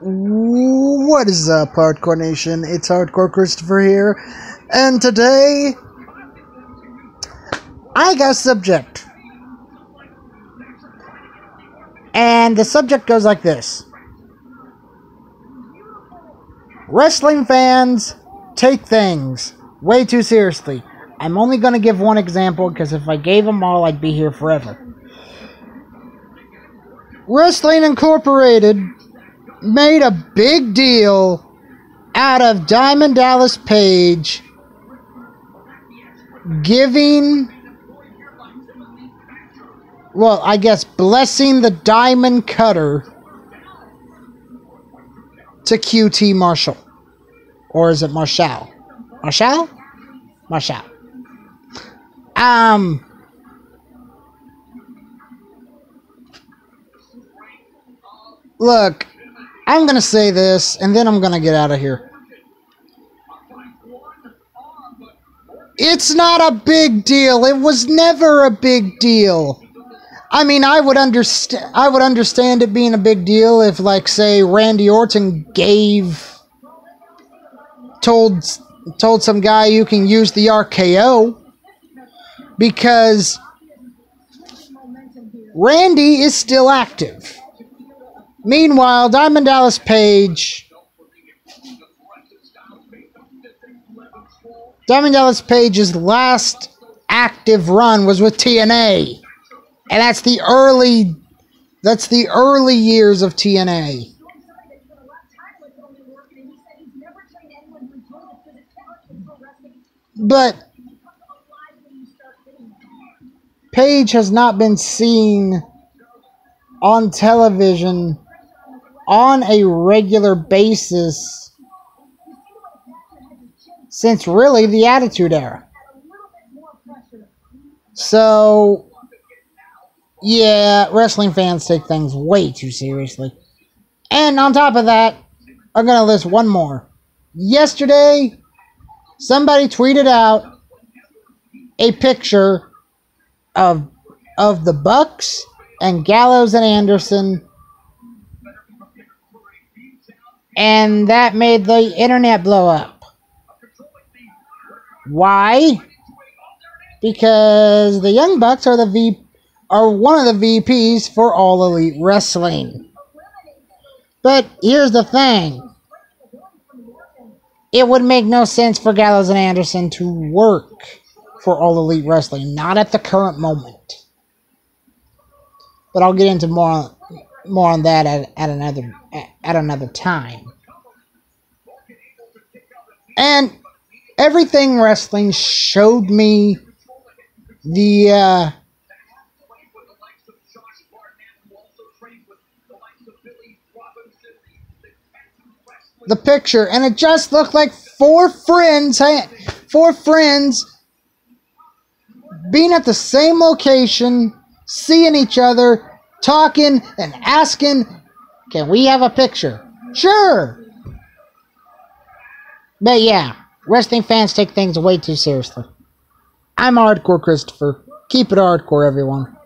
What is up, Hardcore Nation? It's Hardcore Christopher here, and today I got a subject. And the subject goes like this Wrestling fans take things way too seriously. I'm only going to give one example because if I gave them all, I'd be here forever. Wrestling Incorporated made a big deal out of Diamond Dallas Page giving, well, I guess blessing the Diamond Cutter to QT Marshall. Or is it Marshall? Marshall? Marshall. Um, look, I'm going to say this, and then I'm going to get out of here. It's not a big deal. It was never a big deal. I mean, I would understand. I would understand it being a big deal if, like, say, Randy Orton gave told told some guy you can use the RKO because Randy is still active. Meanwhile, Diamond Dallas Page. Diamond Dallas Page's last active run was with TNA. And that's the early that's the early years of TNA. But Page has not been seen on television on a regular basis since really the Attitude Era. So, yeah, wrestling fans take things way too seriously. And on top of that, I'm going to list one more. Yesterday, somebody tweeted out a picture of of the Bucks and Gallows and Anderson and that made the internet blow up. Why? Because the Young Bucks are the V are one of the VPs for All Elite Wrestling. But here's the thing. It would make no sense for Gallows and Anderson to work for All Elite Wrestling, not at the current moment. But I'll get into more more on that at, at another at another time. And everything wrestling showed me the uh, the picture, and it just looked like four friends, four friends being at the same location, seeing each other, talking, and asking, Can we have a picture? Sure. But yeah, wrestling fans take things way too seriously. I'm Hardcore Christopher. Keep it hardcore, everyone.